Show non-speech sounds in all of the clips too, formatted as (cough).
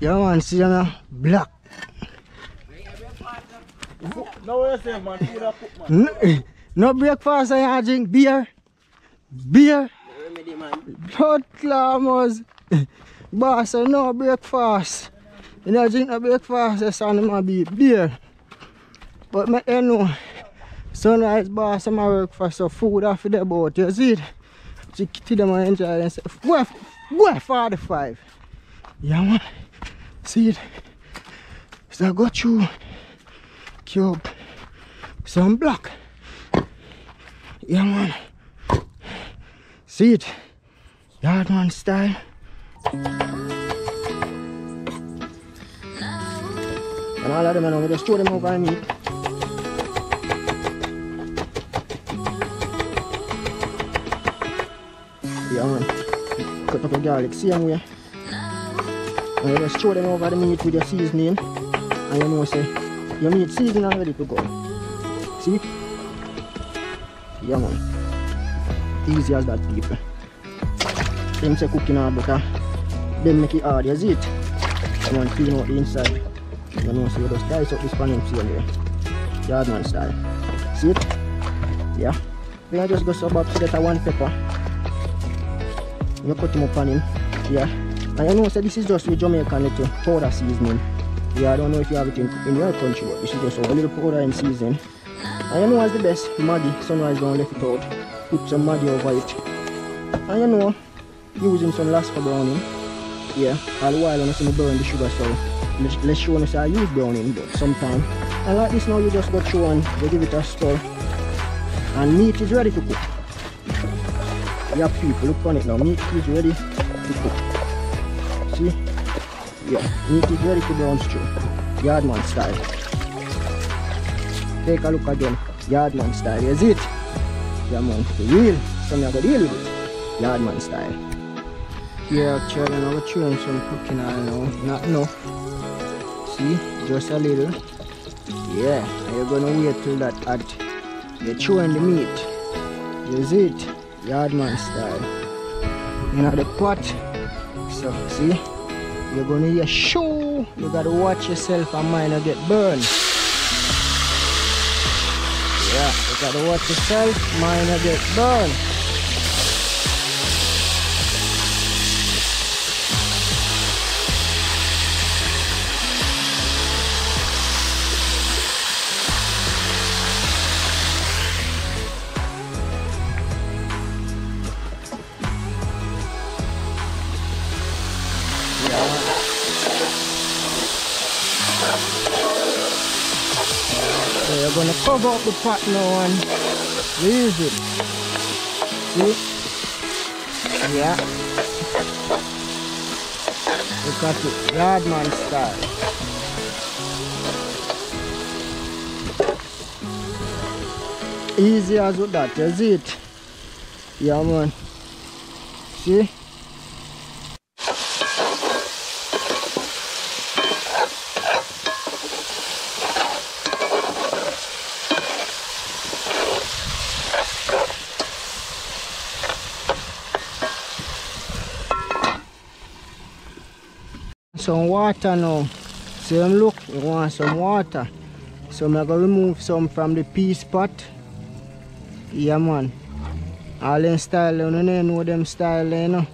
Yeah man, see them now? Black. No way say man, food a cook man. N- eh, No breakfast I drink beer. Beer. Blood clammers. (laughs) Boss, no breakfast. You know, drink no breakfast, the son of be beer. But me you know, sunrise boss, I'm work for some food after the boat, you see it? So to them and enjoy say, go, go 45. Got you, cube, some black. Yeah man, see it? Yardman style. And all of them, and we just throw them over and. Yeah, man. Cut up the garlic same way. And you just throw them over the meat with your seasoning. And you know, say, your meat seasoned and ready to go. See? Yeah, man. Easy as that, people. Them say cooking hard, but uh, them make it hard, see it? You want to clean out the inside. You know, so you just dice up this pan and same way. Yardman style. See it? Yeah. Then I just go so up to get a one pepper. You put them up on him. Yeah. And you know, so this is just with Jamaican little powder seasoning. Yeah, I don't know if you have it in, in your country, but this is just a little powder and seasoning. And you know what's the best? Maggi. Sunrise don't left it out. Put some Maggi over it. And you know, using some Lasco browning. Yeah, all the while when I see me burn the sugar so let's- show say I use browning but sometimes. And like this now you just go through and you give it a stir. And meat is ready to cook. Have people look on it now, meat is ready to cook. See? Yeah, meat is ready to brown stew. Yardman style. Take a look again. Yardman style, is it? Yeah man, for real. Some to deal with it. Yardman style. Yeah, actually, I'm trying some cooking oil now. Not enough. See, just a little. Yeah, you're gonna wait till that hot. You're chewing the meat. Is it? Yardman style. You know the pot. So, see? You're gonna hear shoo. You gotta watch yourself and mine not get burned. Yeah, you gotta watch yourself, mine not get burned. You're gonna cover up the pot now and release it. See? Yeah. Look at it, yardman style. Easy as that, see it? Yeah man. See? Some water now. Same look, you want some water. So I'm gonna remove some from the peas pot. Yeah man. All them style, you know, know them style, you know.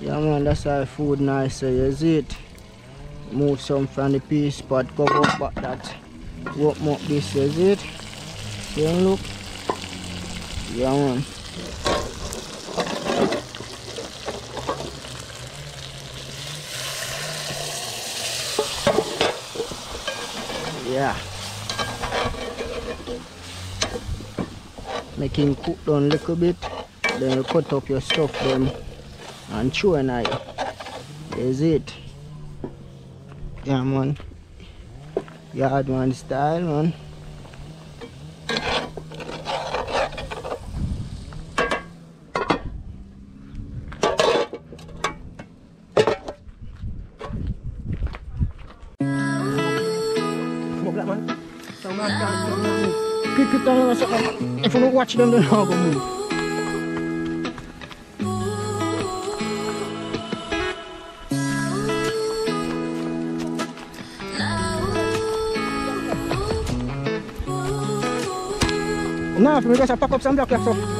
Yeah man, that's how food nice, you see it. Move some from the peas pot, cover up that. Open up this, you see it. Same look. Yeah man. Yeah. Make cook down a little bit. Then you cut up your stuff then and chew and I. Is it. Yeah man. Yard man style man. água atirando na água, mano. Nah, pemirsa siapa kau sambil aku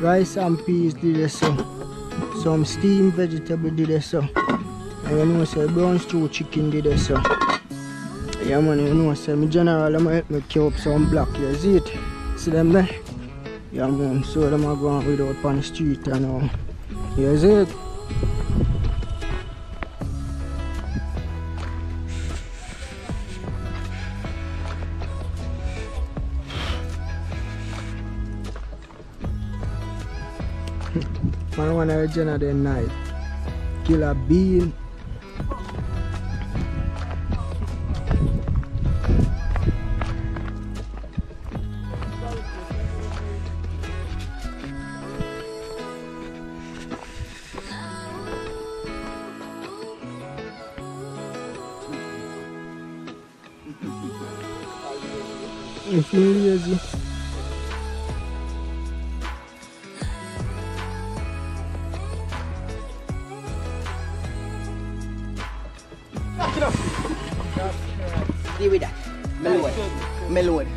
rice and peas did this so. Some steamed vegetable did this so. And you know say brown stew chicken did this so. Yeah man, you know say me general I'm help me kill up some black, you see it? See them there? Yeah man, so them are going without on the street and all. You see it? Man one original the night. Kill a bean. You feel lazy? Room.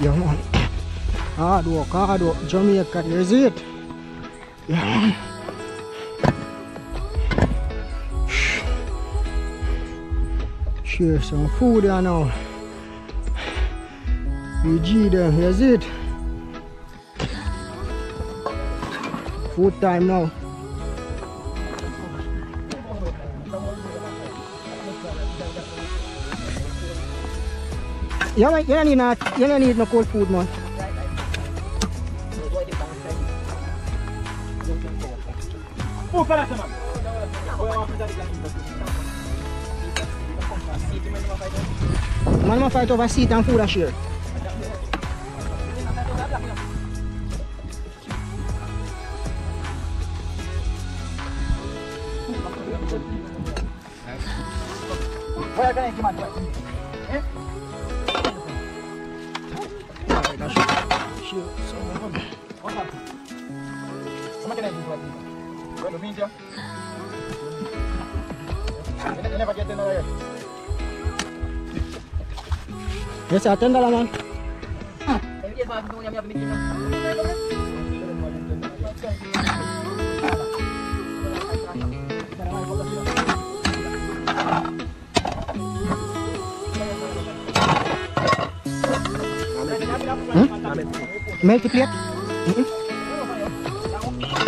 Yeah, man. Hard work, hard work. Jamaica, you it? Yeah, man. Share some food here now. We G them, see it? Food time now. You don't, you don't need not, you don't need no cold food, man. Oh, para sa man. Man, ma fight over seat and food a share. Wala ka Ya. Saya tenda lah, man. Hmm? Mel,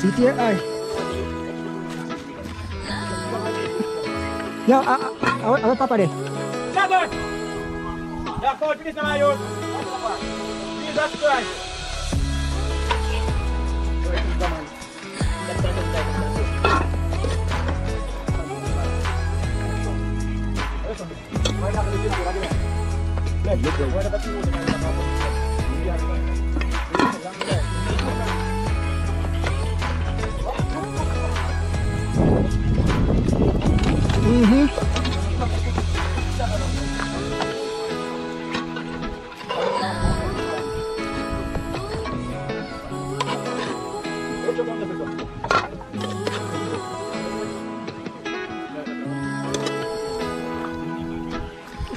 I. Yo, ah, ah, awak papa deh. Sabar. Ya, kau finish nama ayun. Jesus Christ.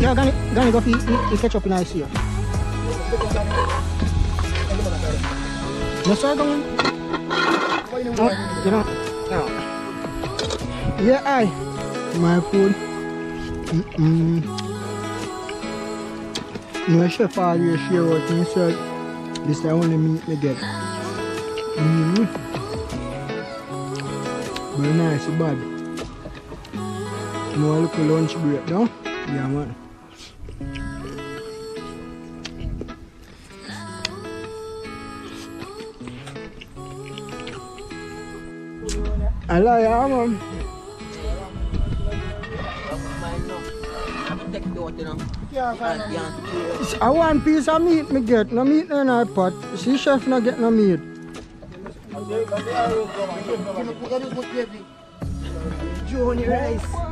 Ya, gani, gani kopi, i, i ketchup na isi ya. Nasa kang, oh, you jangan. Yeah, I. My food. Mm-mm. No chef always share what he said. This the only meat me get. Mm-hmm. Very nice, bad. More little lunch break now. Yeah, man. Ala, yeah, man. I want piece of meat me get. No meat in I pot. See chef not get no meat. Johnny Rice.